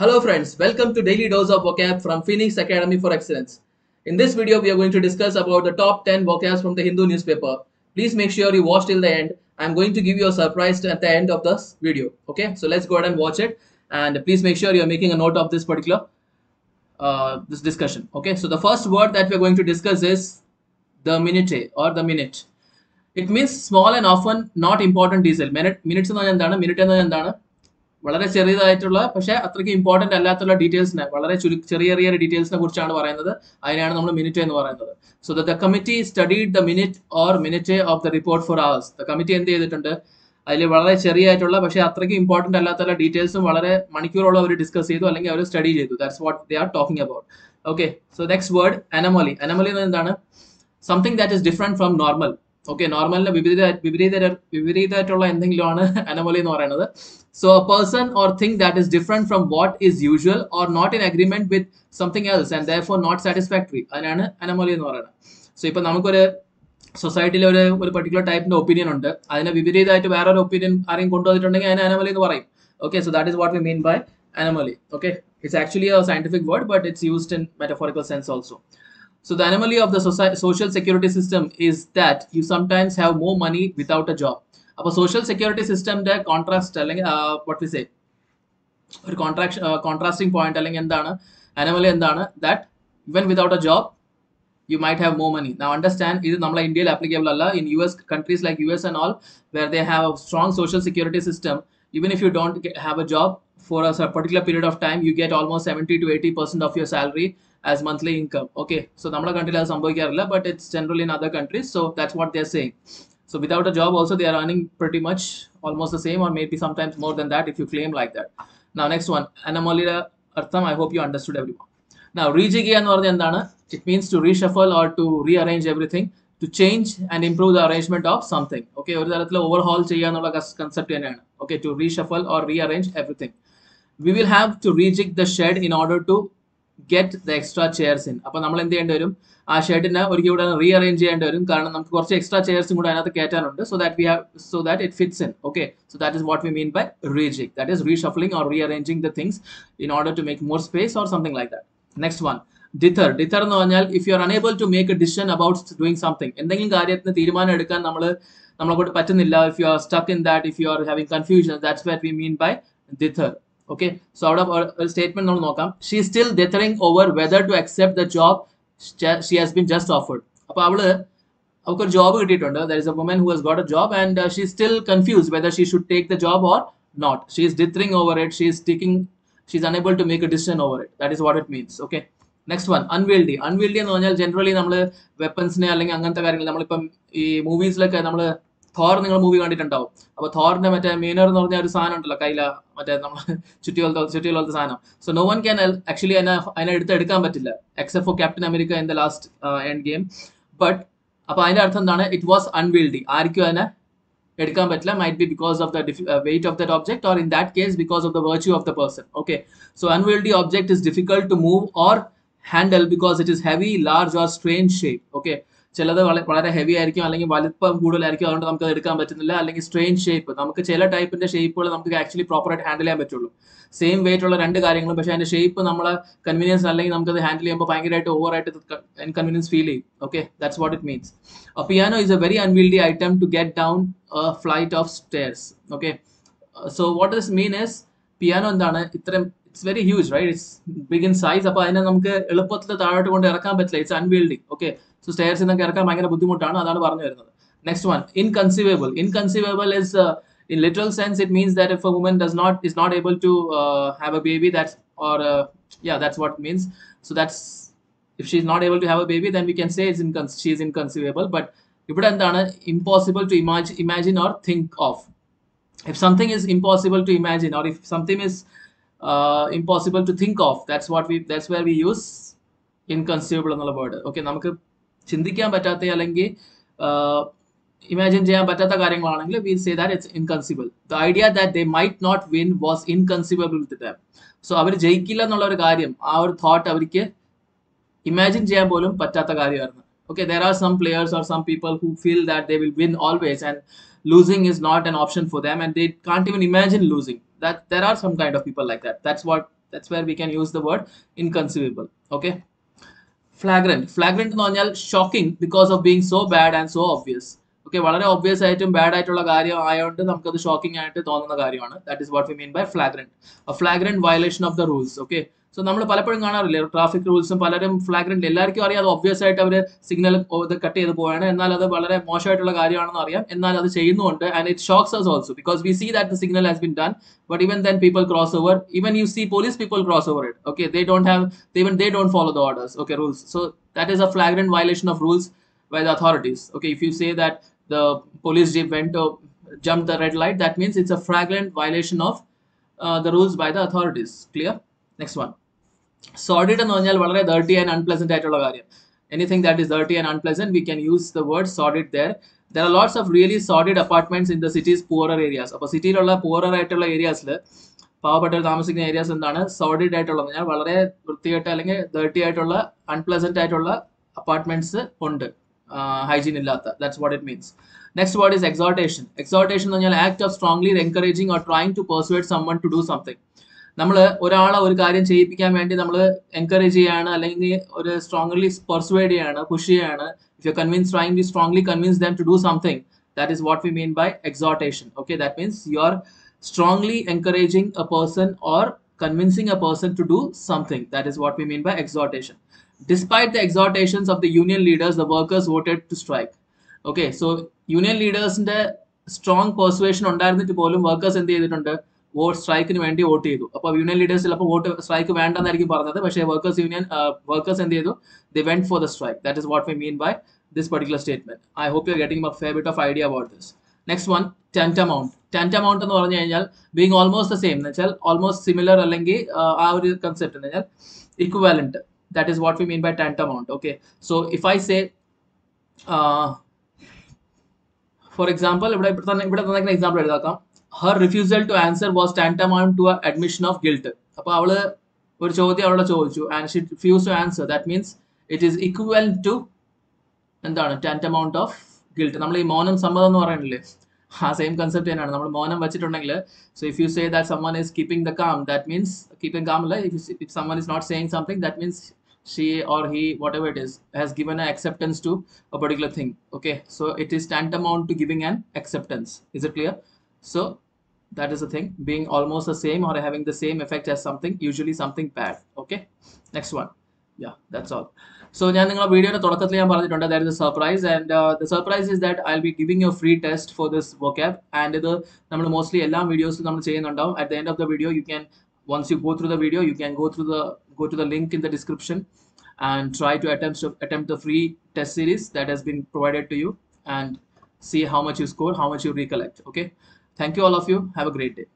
Hello friends, welcome to Daily Dose of Vocab from Phoenix Academy for Excellence. In this video, we are going to discuss about the top 10 vocabs from the Hindu newspaper. Please make sure you watch till the end. I'm going to give you a surprise at the end of this video. Okay, so let's go ahead and watch it. And please make sure you're making a note of this particular uh, this discussion. Okay, so the first word that we're going to discuss is the minute or the minute. It means small and often not important diesel. Minute, minutes and minute, minute, minute, minute, minute, minute, വളരെ ചെറിയതായിട്ടുള്ള പക്ഷേ അത്രയ്ക്ക് important അല്ലാത്തുള്ള ഡീറ്റെയിൽസിനെ വളരെ ചുരു ചെറിയ ചെറിയ ഡീറ്റെയിൽസിനെ കുറിച്ചാണ് പറയുന്നത്. അതിനാണ് നമ്മൾ മിനിറ്റ് എന്ന് പറയുന്നത്. So the committee studied the minute or minute of the report for ours the committee എന്ത് ചെയ്തിട്ടുണ്ട്? അതിൽ വളരെ ചെറിയായിട്ടുള്ള പക്ഷേ അത്രയ്ക്ക് ഇമ്പോർട്ടന്റ് അല്ലാത്തുള്ള ഡീറ്റെയിൽസും വളരെ മണിക്കൂറോളം അവർ ഡിസ്കസ് ചെയ്തു അല്ലെങ്കിൽ അവർ സ്റ്റഡി ചെയ്തു. That's what they are talking about okay so next word anomaly anomaly എന്താണ്? Something that is different from normal okay നോർമലിന് വിപരീത വിപരീത വിപരീതമായിട്ടുള്ള എന്തെങ്കിലുമാണ് അനമോലി എന്ന് പറയുന്നത്. So a person or thing that is different from what is usual or not in agreement with something else and therefore not satisfactory അതിനാണ് anomaly എന്ന് പറയുന്നത്. So ഇപ്പൊ നമുക്കൊരു സൊസൈറ്റിയിൽ ഒരു ഒരു പെർട്ടിക്കുലർ ടൈപ്പിന്റെ ഒപ്പീനിയൻ ഉണ്ട്. അതിന് വിപരീതമായിട്ട് വേറെ ഒരു ഒപ്പീനിയൻ ആരെയും കൊണ്ടുവന്നിട്ടുണ്ടെങ്കിൽ അതിനെ അനമലി എന്ന് പറയും. Okay so that is what we mean by anomaly okay it's actually a scientific word but it's used in metaphorical sense also. So the anomaly of the soci- social security system is that you sometimes have more money without a job. അപ്പോൾ social security സിസ്റ്റമിന്റെ contrast അല്ലെങ്കിൽ what we say ഒരു contraction contrasting point അല്ലെങ്കിൽ എന്താണ് anomaly എന്താണ് that even without a job you might have more money നാ understand ഇത് നമ്മളെ ഇന്ത്യയിൽ ആപ്ലിക്കബിൾ അല്ല. In U S countries like U S and all where they have a strong social security system even if you don't get, have a job for a particular period of time you get almost 70 to 80 percent of your salary as monthly income okay so നമ്മുടെ കൺട്രിയിൽ അത് സംഭവിക്കാറില്ല but it's generally in other countries so that's what they're saying so without a job also they are earning pretty much almost the same or maybe sometimes more than that if you claim like that now next one anomaly അർത്ഥം i hope you understood everyone now rejigging എന്ന് പറഞ്ഞാൽ എന്താണ് it means to reshuffle or to rearrange everything to change and improve the arrangement of something okay ഒരു തരത്തിൽ overhaul ചെയ്യാന്നുള്ള concept തന്നെയാണ് okay to reshuffle or rearrange everything we will have to rejig the shed in order to get the extra chairs in അപ്പൊ നമ്മൾ എന്ത് ചെയ്യേണ്ടി വരും? ആ ഷെഡിനെ ഒരിക്കൽ കൂടെ റീഅറേഞ്ച് ചെയ്യേണ്ടി വരും. കാരണം നമുക്ക് കുറച്ച് എക്സ്ട്രാ ചെയർസും കൂടെ അതിനകത്ത് കയറ്റാനുണ്ട്. So that we have so that it fits in okay so that is what we mean by rejig that is reshuffling or rearranging the things in order to make more space or something like that next one dither dither എന്ന് പറഞ്ഞാൽ if you are unable to make a decision about doing something എന്തെങ്കിലും കാര്യത്തിന് തീരുമാനം എടുക്കാൻ നമ്മൾ നമ്മളെ കൊണ്ട് പറ്റുന്നില്ല. If you are stuck in that if you are having confusion that's what we mean by dither okay so അവിടെ ഒരു സ്റ്റേറ്റ്മെന്റ് നമ്മൾ നോക്കാം. She still dithering over whether to accept the job she has been just offered അപ്പോൾ അവൾ അവൾക്ക് ഒരു job കിട്ടിയിട്ടുണ്ട് there is a woman who has got a job and she still confuse whether she should take the job or not she is dithering over it she is taking she is unable to make a decision over it that is what it means okay next one unwieldy unwieldy എന്ന് പറഞ്ഞാൽ generally നമ്മൾ വെപ്പൺസിനെ അല്ലെങ്കിൽ അങ്ങനത്തെ കാര്യങ്ങൾ നമ്മളിപ്പം ഈ മൂവീസിലൊക്കെ നമ്മൾ Thor നിങ്ങൾ മൂവി കണ്ടിട്ടുണ്ടാവും. അപ്പൊ തോറിന്റെ മറ്റേ മീനർ എന്ന് പറഞ്ഞ ഒരു സാധനം ഉണ്ടല്ലോ കയ്യില മറ്റേ നമ്മൾ ചുറ്റി പോലത്തെ ചുറ്റി പോലത്തെ സാധനം so no one can actually അതിനെ അതിനെ എടുത്ത് എടുക്കാൻ പറ്റില്ല. Except for Captain America in the last end game but അപ്പൊ അതിന്റെ അർത്ഥം എന്താണ്? ഇറ്റ് വാസ് അൺവീൽഡി ആർക്കും അതിനെ എടുക്കാൻ പറ്റില്ല. Might be because of the weight of that object or in that case because of the virtue of the person okay so unwieldy object is difficult to move or handle because it is heavy large or strange shape okay ചിലത് വളരെ heavy ആയിരിക്കും അല്ലെങ്കിൽ വലുപ്പം കൂടുതലായിരിക്കും അതുകൊണ്ട് നമുക്ക് അത് എടുക്കാൻ പറ്റുന്നില്ല. അല്ലെങ്കിൽ സ്ട്രെയിൻ ഷേപ്പ് നമുക്ക് ചില ടൈപ്പിന്റെ ഷേപ്പുകൾ നമുക്ക് ആക്ച്വലി പ്രോപ്പറായിട്ട് ഹാൻഡിൽ ചെയ്യാൻ പറ്റുള്ളൂ. സെയിം വെയിറ്റ് ഉള്ള രണ്ട് കാര്യങ്ങളും. പക്ഷേ അതിന്റെ ഷേപ്പ് നമ്മളെ കൺവീനിയൻസ് അല്ലെങ്കിൽ നമുക്ക് അത് ഹാൻഡിൽ ചെയ്യുമ്പോൾ ഭയങ്കരമായിട്ട് ഓവറായിട്ട് ഇൻകൺവീനിയൻസ് ഫീൽ ചെയ്യും. Okay that's what it means piano is a very unwieldy item to get down flight of stairs okay so what is mean is piano എന്താണ്? ഇത്രയും it's very huge right it's big in size അപ്പോൾ അതിനെ നമുക്ക് എളുപ്പത്തിൽ താഴോട്ട് കൊണ്ട് ഇറക്കാൻ പറ്റില്ല it's unwieldy okay so stairs നിന്നൊക്കെ ഇറക്കാൻ ഭയങ്കര ബുദ്ധിമുട്ടാണ് അതാണ് പറഞ്ഞു വരുന്നത് next one inconceivable inconceivable is in literal sense it means that if a woman does not is not able to uh, have a baby that's or uh, yeah that's what it means so that's if she's not able to have a baby then we can say it's incon- she's inconceivable but ഇവിടെ എന്താണ് impossible to imagine imagine or think of if something is impossible to imagine or if something is uh, impossible to think of that's what we that's where we use inconceivable എന്നുള്ള word okay നമുക്ക് ചിന്തിക്കാൻ പറ്റാത്ത അല്ലെങ്കിൽ imagine ചെയ്യാൻ പറ്റാത്ത കാര്യങ്ങളാണെങ്കിൽ we say that it's inconceivable the idea that they might not win was inconceivable with them so അവർ ജയിക്കില്ല എന്നുള്ള ഒരു കാര്യം ആ ഒരു തോട്ട് അവർക്ക് ഇമാജിൻ ചെയ്യാൻ പോലും പറ്റാത്ത കാര്യമായിരുന്നു okay there are some players or some people who feel that they will win always and losing is not an option for them and they can't even imagine losing That there are some kind of people like that that's what that's where we can use the word inconceivable okay flagrant flagrant എന്ന് പറഞ്ഞാൽ shocking because of being so bad and so obvious okay വളരെ obvious ആയിട്ടും bad ആയിട്ടുള്ള കാര്യം ആയതുകൊണ്ട് നമുക്കത് shocking ആയിട്ട് തോന്നുന്ന കാര്യമാണ് is what we mean by flagrant a flagrant violation of the rules okay so നമ്മൾ പലപ്പോഴും കാണാറില്ലേ? ട്രാഫിക് റൂൾസും പലരും ഫ്ലാഗ്രന്റ് എല്ലാവർക്കും അറിയാം. അത് ഒബ്വിയസ് ആയിട്ട് അവർ സിഗ്നൽ ഇത് കട്ട് ചെയ്ത് പോവാണ്. എന്നാൽ അത് വളരെ മോശമായിട്ടുള്ള കാര്യമാണെന്ന് അറിയാം. എന്നാൽ അത് ചെയ്യുന്നുണ്ട്. And it shocks us also because we see that the signal has been done but even then people cross over even you see police people cross over it okay they don't have even they don't follow the orders okay rules so that is a flagrant violation of rules by the authorities. Okay, if you say that the police jeep went to jump the red light, that means it's a flagrant violation of uh, the rules by the authorities. Clear? Next one sordid എന്ന് പറഞ്ഞാൽ വളരെ dirty and unpleasant ആയിട്ടുള്ള കാര്യം. Anything that is dirty and unpleasant we can use the word sordid there there are lots of really sordid apartments in the cities poorer areas അപ്പോൾ സിറ്റിയിലുള്ള പൂറർ ആയിട്ടുള്ള ഏരിയാസിൽ പാവപ്പെട്ടവർ താമസിക്കുന്ന ഏരിയാസ് എന്താണ്? സോഡിഡ് ആയിട്ടുള്ള ഞാൻ വളരെ വൃത്തികെട്ട അല്ലെങ്കിൽ ഡേർട്ടി ആയിട്ടുള്ള അൺപ്ലസന്റ് ആയിട്ടുള്ള അപ്പാർട്ട്മെന്റ്സ് ഉണ്ട്. ഹൈജീൻ ഇല്ലാത്ത. That's what it means next word is exhortation exhortation എന്ന് പറഞ്ഞാൽ act of strongly encouraging or trying to persuade someone to do something നമ്മൾ ഒരാളെ ഒരു കാര്യം ചെയ്യിപ്പിക്കാൻ വേണ്ടി നമ്മൾ എൻകറേജ് ചെയ്യാണ് അല്ലെങ്കിൽ ഒരു സ്ട്രോങ്ലി പെർസുവേഡ് ചെയ്യാണ് പുഷ് ചെയ്യാണ്. If you convince trying to strongly convince them to do something that is what we mean by exhortation okay that means you are strongly encouraging a person or convincing a person to do something that is what we mean by exhortation Despite the exhortations of the union leaders, the workers voted to strike. Okay, so union ലീഡേഴ്സിന്റെ strong persuasion ഉണ്ടായിരുന്നിട്ട് പോലും workers എന്ത് ചെയ്തിട്ടുണ്ട്? Vote സ്ട്രൈക്കിന് വേണ്ടി vote ചെയ്തു. അപ്പോൾ union leaders ചിലപ്പോൾ vote strike വേണ്ടെന്നായിരിക്കും പറഞ്ഞത്. പക്ഷേ വർക്കേഴ്സ് യൂണിയൻ വർക്കേഴ്സ് എന്ത് ചെയ്തു? They went for the strike that is what we mean by this particular statement I hope you getting a fair of idea about this next one tantamount tantamount എന്ന് പറഞ്ഞു കഴിഞ്ഞാൽ being almost the same എന്ന് വെച്ചാൽ almost similar അല്ലെങ്കിൽ ആ ഒരു concept എന്ന് വെച്ചാൽ equivalent that is what we mean by tantamount okay so if I say for example ഇവിടെ ഇവിടെ തന്നെ ഇവിടെ തന്നെ example എഴുതാക്കാം. Her refusal to answer was tantamount to admission of guilt അപ്പോൾ അവൾ ഒരു ചോദ്യം അവളെ ചോദിച്ചു and she refuse to answer that means it is equal to എന്താണ്? ടാന്റമൗണ്ട് ഓഫ് ഗിൽട്ട് നമ്മൾ ഈ മൗനം സമ്മതം എന്ന് പറയണില്ലേ ആ സെയിം കൺസെപ്റ്റ് തന്നെയാണ്. നമ്മൾ മൗനം വെച്ചിട്ടുണ്ടെങ്കിൽ so if you say that someone is keeping the calm that means keeping calm അല്ല if if someone is not saying something that means she or he whatever it is has given an acceptance to a particular thing. Okay? So it is tantamount to giving an acceptance is it clear? so that is the thing being almost the same or having the same effect as something usually something bad okay next one yeah that's all so ഞാൻ നിങ്ങളെ വീഡിയോയുടെ തുടക്കത്തിൽ ഞാൻ പറഞ്ഞിട്ടുണ്ട് that is a surprise and the surprise is that I be giving you free test for this vocab and ഇത് നമ്മൾ mostly എല്ലാ വീഡിയോസിലും നമ്മൾ ചെയ്യുന്നുണ്ടാവും at the end of the video you can once you go through the video you can go through the go to the link in the description and try to attempt to attempt the free test series that has been provided to you and see how much you score how much you recollect okay thank you all of you. Have a great day